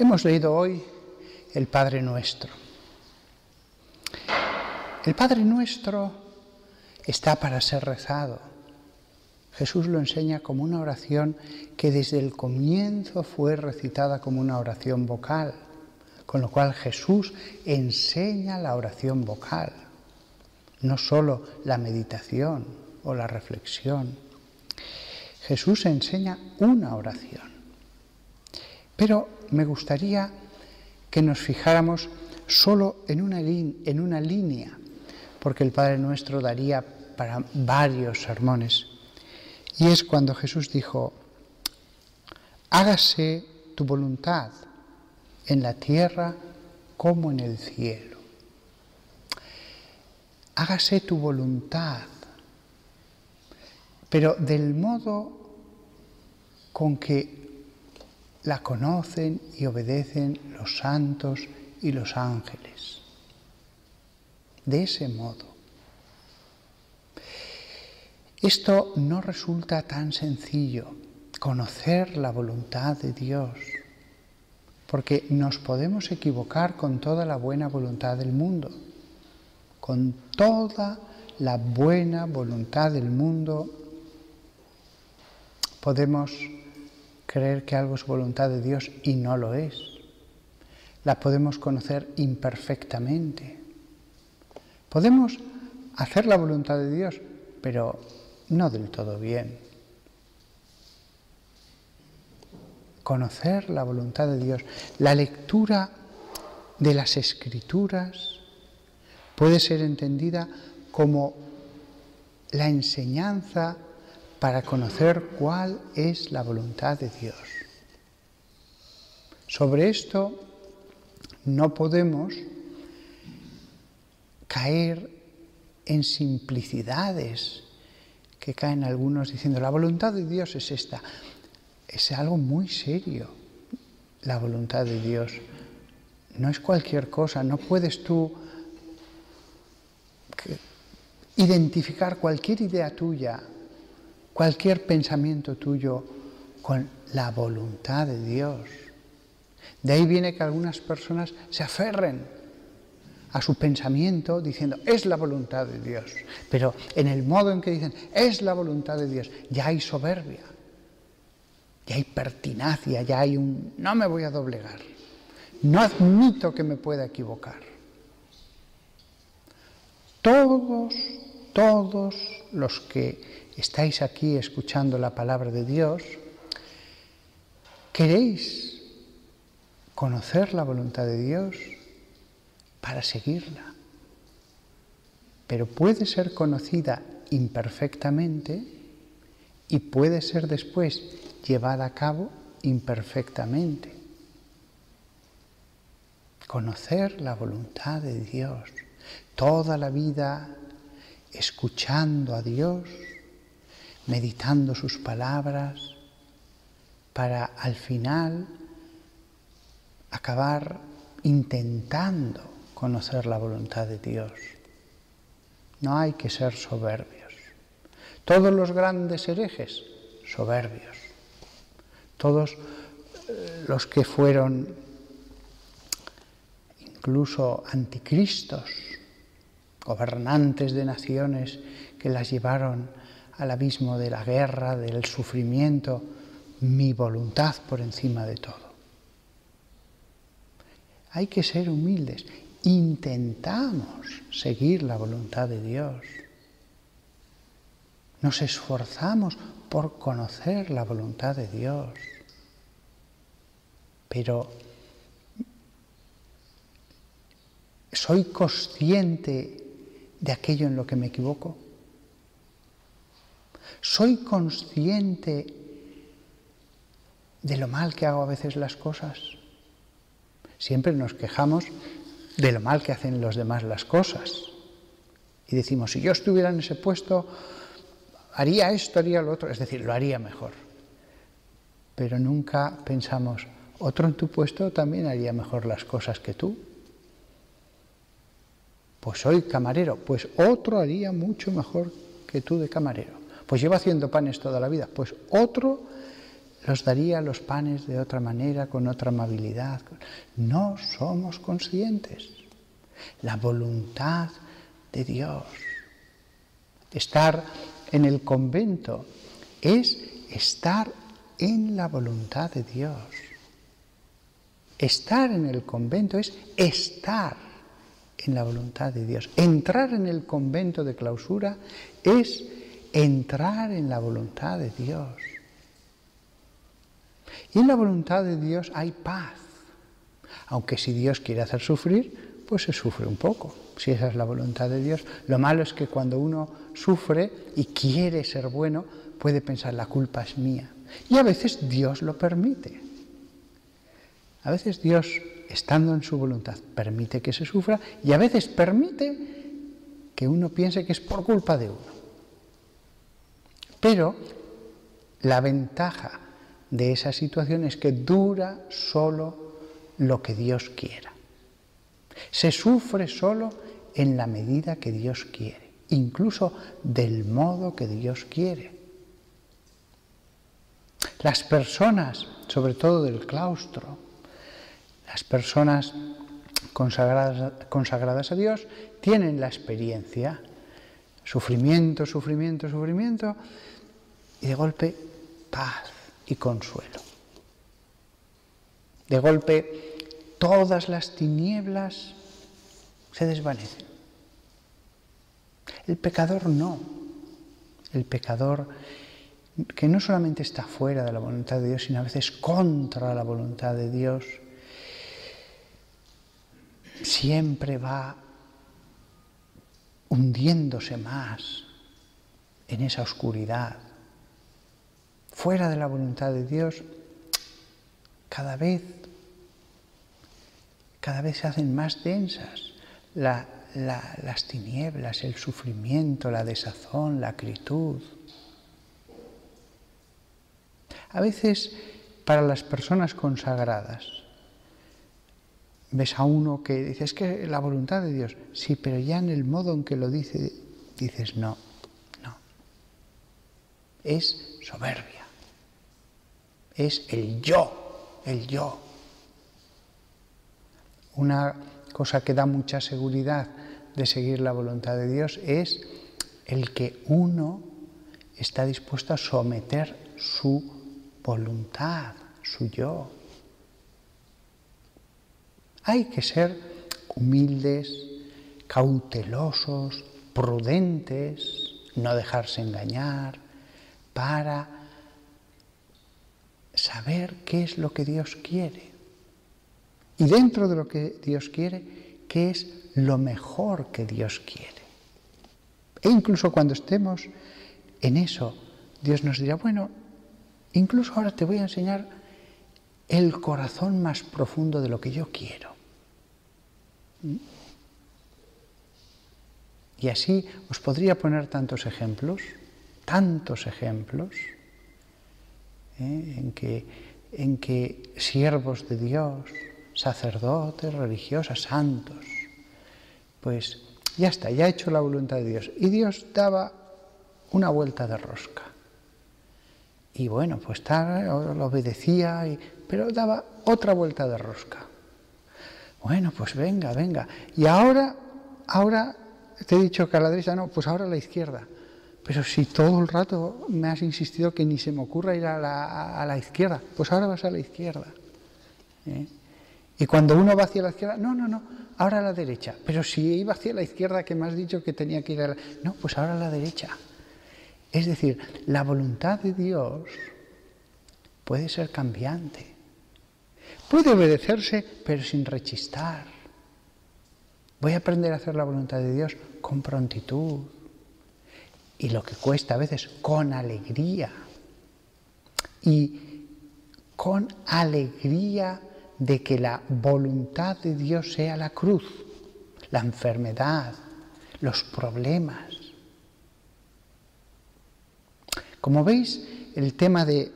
Hemos leído hoy el Padre Nuestro. El Padre Nuestro está para ser rezado. Jesús lo enseña como una oración que desde el comienzo fue recitada como una oración vocal, con lo cual Jesús enseña la oración vocal, no solo la meditación o la reflexión. Jesús enseña una oración. Pero me gustaría que nos fijáramos solo en una, en una línea, porque el Padre Nuestro daría para varios sermones. Y es cuando Jesús dijo, hágase tu voluntad en la tierra como en el cielo. Hágase tu voluntad, pero del modo con que la conocen y obedecen los santos y los ángeles. De ese modo. Esto no resulta tan sencillo, conocer la voluntad de Dios, porque nos podemos equivocar con toda la buena voluntad del mundo, con toda la buena voluntad del mundo podemos creer que algo es voluntad de Dios y no lo es. La podemos conocer imperfectamente. Podemos hacer la voluntad de Dios, pero no del todo bien. Conocer la voluntad de Dios, la lectura de las escrituras puede ser entendida como la enseñanza para conocer cuál es la voluntad de Dios. Sobre esto no podemos caer en simplicidades que caen algunos diciendo, la voluntad de Dios es esta. Es algo muy serio, la voluntad de Dios. No es cualquier cosa, no puedes tú identificar cualquier idea tuya cualquier pensamiento tuyo con la voluntad de Dios. De ahí viene que algunas personas se aferren a su pensamiento diciendo, es la voluntad de Dios. Pero en el modo en que dicen, es la voluntad de Dios, ya hay soberbia, ya hay pertinacia, ya hay un, no me voy a doblegar, no admito que me pueda equivocar. Todos, todos los que estáis aquí escuchando la palabra de Dios, queréis conocer la voluntad de Dios para seguirla. Pero puede ser conocida imperfectamente y puede ser después llevada a cabo imperfectamente. Conocer la voluntad de Dios, toda la vida escuchando a Dios, meditando sus palabras, para al final acabar intentando conocer la voluntad de Dios. No hay que ser soberbios. Todos los grandes herejes, soberbios. Todos eh, los que fueron incluso anticristos, gobernantes de naciones que las llevaron al abismo de la guerra, del sufrimiento, mi voluntad por encima de todo. Hay que ser humildes. Intentamos seguir la voluntad de Dios. Nos esforzamos por conocer la voluntad de Dios. Pero ¿soy consciente de aquello en lo que me equivoco? ¿Soy consciente de lo mal que hago a veces las cosas? Siempre nos quejamos de lo mal que hacen los demás las cosas. Y decimos, si yo estuviera en ese puesto, haría esto, haría lo otro, es decir, lo haría mejor. Pero nunca pensamos, otro en tu puesto también haría mejor las cosas que tú. Pues soy camarero, pues otro haría mucho mejor que tú de camarero. Pues lleva haciendo panes toda la vida. Pues otro los daría los panes de otra manera, con otra amabilidad. No somos conscientes. La voluntad de Dios. Estar en el convento es estar en la voluntad de Dios. Estar en el convento es estar en la voluntad de Dios. Entrar en el convento de clausura es entrar en la voluntad de Dios. Y en la voluntad de Dios hay paz. Aunque si Dios quiere hacer sufrir, pues se sufre un poco, si esa es la voluntad de Dios. Lo malo es que cuando uno sufre y quiere ser bueno, puede pensar la culpa es mía. Y a veces Dios lo permite. A veces Dios, estando en su voluntad, permite que se sufra y a veces permite que uno piense que es por culpa de uno. Pero la ventaja de esa situación es que dura solo lo que Dios quiera. Se sufre solo en la medida que Dios quiere, incluso del modo que Dios quiere. Las personas, sobre todo del claustro, las personas consagradas, consagradas a Dios, tienen la experiencia, sufrimiento, sufrimiento, sufrimiento, y de golpe paz y consuelo. De golpe todas las tinieblas se desvanecen. El pecador no. El pecador que no solamente está fuera de la voluntad de Dios, sino a veces contra la voluntad de Dios, siempre va hundiéndose más en esa oscuridad. Fuera de la voluntad de Dios, cada vez, cada vez se hacen más densas las tinieblas, el sufrimiento, la desazón, la acritud. A veces, para las personas consagradas, ves a uno que dice, es que la voluntad de Dios, sí, pero ya en el modo en que lo dice, dices, no, no. Es soberbia. Es el yo, el yo. Una cosa que da mucha seguridad de seguir la voluntad de Dios es el que uno está dispuesto a someter su voluntad, su yo. Hay que ser humildes, cautelosos, prudentes, no dejarse engañar, para saber qué es lo que Dios quiere. Y dentro de lo que Dios quiere, qué es lo mejor que Dios quiere. E incluso cuando estemos en eso, Dios nos dirá, bueno, Incluso ahora te voy a enseñar el corazón más profundo de lo que yo quiero. Y así os podría poner tantos ejemplos, tantos ejemplos, ¿eh? en, que, en que siervos de Dios, sacerdotes, religiosas, santos, pues ya está, ya ha hecho la voluntad de Dios. Y Dios daba una vuelta de rosca. Y bueno, pues tal, lo obedecía, pero daba otra vuelta de rosca. Bueno, pues venga, venga. Y ahora, ahora te he dicho que a la derecha no, pues ahora a la izquierda. Pero si todo el rato me has insistido que ni se me ocurra ir a la, izquierda, pues ahora vas a la izquierda. ¿eh? Y cuando uno va hacia la izquierda, no, no, no, ahora a la derecha. Pero si iba hacia la izquierda, que me has dicho que tenía que ir a la... No, pues ahora a la derecha. Es decir, la voluntad de Dios puede ser cambiante. Puede obedecerse, pero sin rechistar. Voy a aprender a hacer la voluntad de Dios con prontitud. Y lo que cuesta a veces, con alegría. Y con alegría de que la voluntad de Dios sea la cruz, la enfermedad, los problemas, como veis, el tema de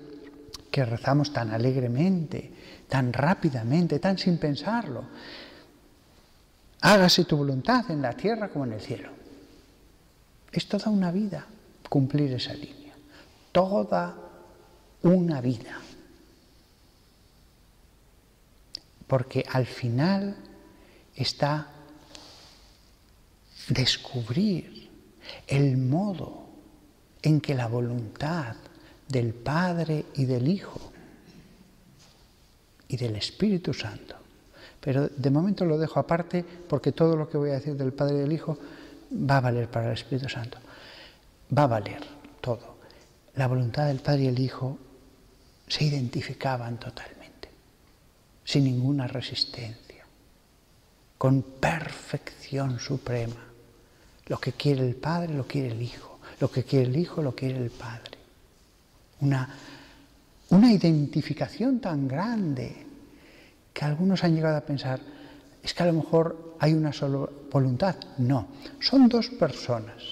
que rezamos tan alegremente, tan rápidamente, tan sin pensarlo, hágase tu voluntad en la tierra como en el cielo. Es toda una vida cumplir esa línea, toda una vida. Porque al final está descubrir el modo en que la voluntad del Padre y del Hijo y del Espíritu Santo. Pero de momento lo dejo aparte porque todo lo que voy a decir del Padre y del Hijo va a valer para el Espíritu Santo. Va a valer todo. La voluntad del Padre y el Hijo se identificaban totalmente, sin ninguna resistencia, con perfección suprema. Lo que quiere el Padre lo quiere el Hijo, lo que quiere el Hijo lo quiere el Padre. Una, una identificación tan grande que algunos han llegado a pensar, es que a lo mejor hay una sola voluntad. No, son dos personas,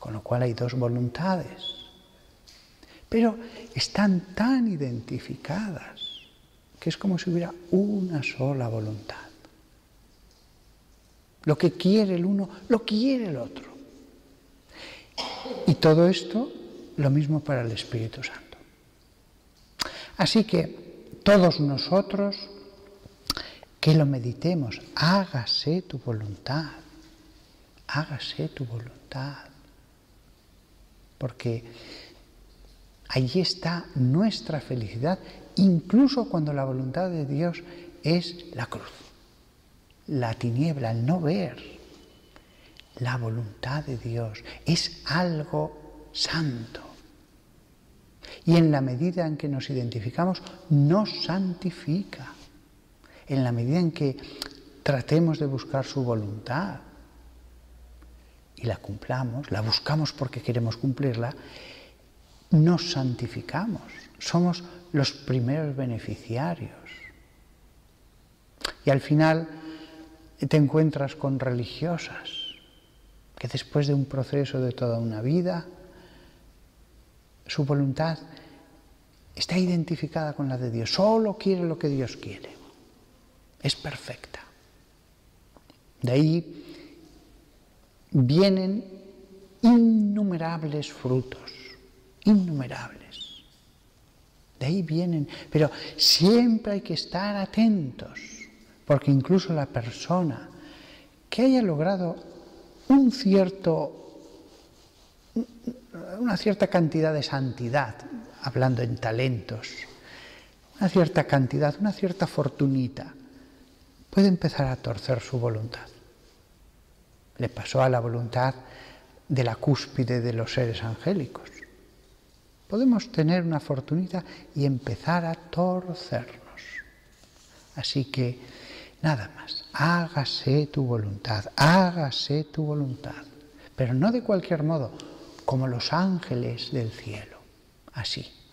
con lo cual hay dos voluntades pero están tan identificadas que es como si hubiera una sola voluntad. Lo que quiere el uno, lo quiere el otro. Y todo esto, lo mismo para el Espíritu Santo. Así que todos nosotros, que lo meditemos, hágase tu voluntad, hágase tu voluntad. Porque Allí está nuestra felicidad, incluso cuando la voluntad de Dios es la cruz, la tiniebla, el no ver. La voluntad de Dios es algo santo. Y en la medida en que nos identificamos, nos santifica. En la medida en que tratemos de buscar su voluntad y la cumplamos, la buscamos porque queremos cumplirla, nos santificamos, somos los primeros beneficiarios. Y al final te encuentras con religiosas que después de un proceso de toda una vida, su voluntad está identificada con la de Dios, solo quiere lo que Dios quiere, es perfecta. De ahí vienen innumerables frutos innumerables. De ahí vienen, pero siempre hay que estar atentos, porque incluso la persona que haya logrado un cierto, una cierta cantidad de santidad, hablando en talentos, una cierta cantidad, una cierta fortunita, puede empezar a torcer su voluntad. Le pasó a la voluntad de la cúspide de los seres angélicos. Podemos tener una fortunita y empezar a torcernos. Así que nada más, hágase tu voluntad, hágase tu voluntad, pero no de cualquier modo, como los ángeles del cielo, así.